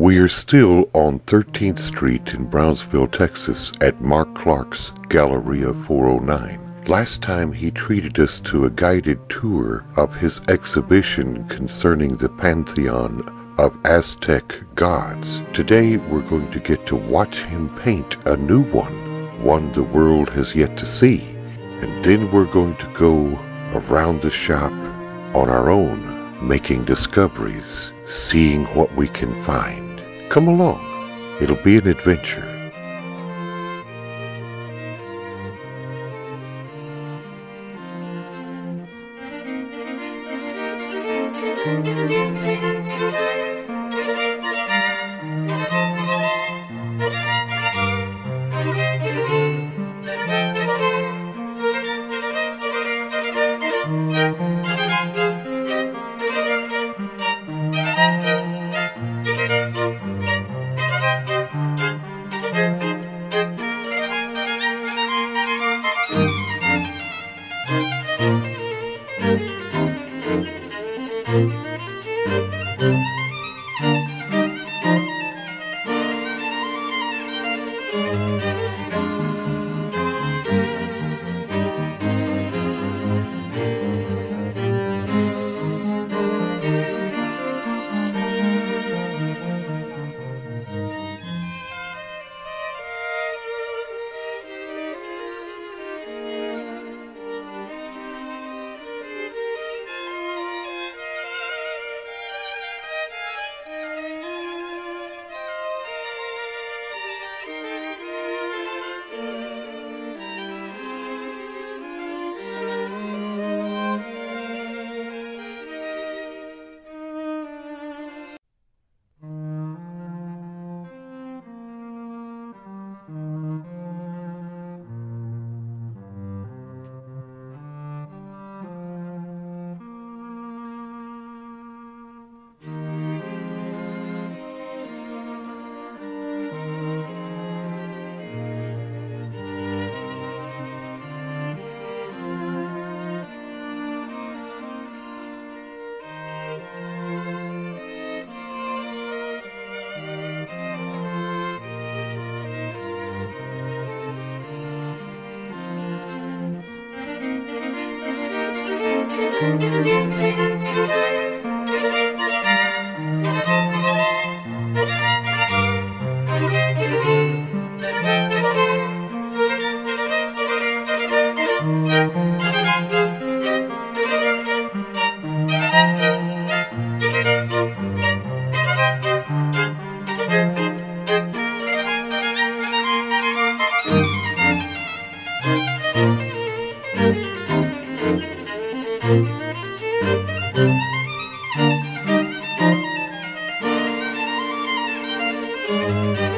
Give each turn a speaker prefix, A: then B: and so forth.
A: We are still on 13th Street in Brownsville, Texas at Mark Clark's Galeria 409. Last time he treated us to a guided tour of his exhibition concerning the pantheon of Aztec gods. Today we're going to get to watch him paint a new one, one the world has yet to see. And then we're going to go around the shop on our own, making discoveries, seeing what we can find. Come along. It'll be an adventure. Música